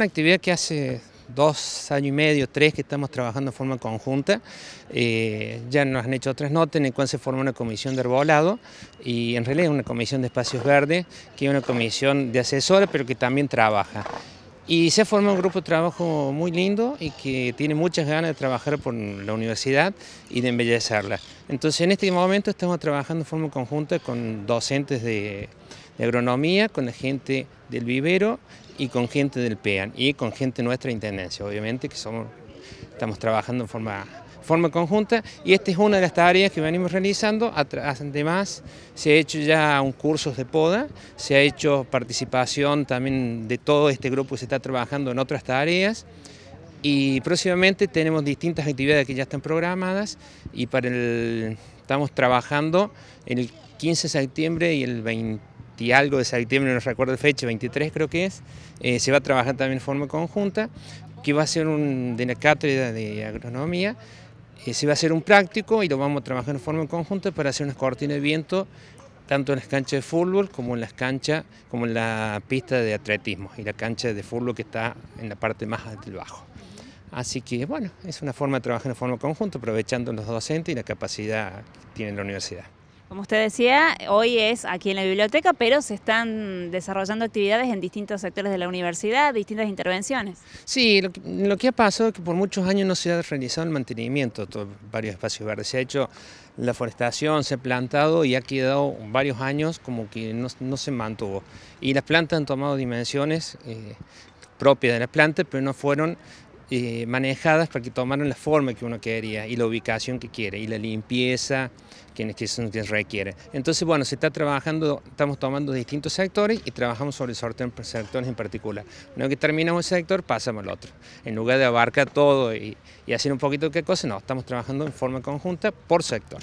una actividad que hace dos años y medio, tres que estamos trabajando de forma conjunta. Eh, ya nos han hecho otras notas en las cuales se forma una comisión de arbolado y en realidad es una comisión de espacios verdes, que es una comisión de asesores pero que también trabaja. Y se forma un grupo de trabajo muy lindo y que tiene muchas ganas de trabajar por la universidad y de embellecerla. Entonces en este momento estamos trabajando de forma conjunta con docentes de, agronomía, con la gente del vivero y con gente del PEAN y con gente de nuestra intendencia, obviamente, que somos, estamos trabajando en forma forma conjunta y esta es una de las tareas que venimos realizando. Además, se ha hecho ya un curso de poda, se ha hecho participación también de todo este grupo que se está trabajando en otras tareas y próximamente tenemos distintas actividades que ya están programadas y para el, estamos trabajando el 15 de septiembre y el 20 y algo de septiembre, no recuerdo la fecha, 23 creo que es, eh, se va a trabajar también en forma conjunta, que va a ser un, de la cátedra de agronomía, se va a hacer un práctico y lo vamos a trabajar en forma conjunta para hacer unas cortinas de viento tanto en las canchas de fútbol como en las canchas, como en la pista de atletismo y la cancha de fútbol que está en la parte más del bajo. Así que bueno, es una forma de trabajar en forma conjunta, aprovechando los docentes y la capacidad que tiene la universidad. Como usted decía, hoy es aquí en la biblioteca, pero se están desarrollando actividades en distintos sectores de la universidad, distintas intervenciones. Sí, lo que, ha pasado es que por muchos años no se ha realizado el mantenimiento de varios espacios verdes. Se ha hecho la forestación, se ha plantado y ha quedado varios años como que no, se mantuvo. Y las plantas han tomado dimensiones eh, propias de las plantas, pero no fueron eh, manejadas para que tomaran la forma que uno quería y la ubicación que quiere y la limpieza que, que requiere. Entonces, bueno, se está trabajando, estamos tomando distintos sectores y trabajamos sobre sectores en particular. Una vez que terminamos el sector, pasamos al otro. En lugar de abarcar todo y, y hacer un poquito de qué cosa, no, estamos trabajando en forma conjunta por sector.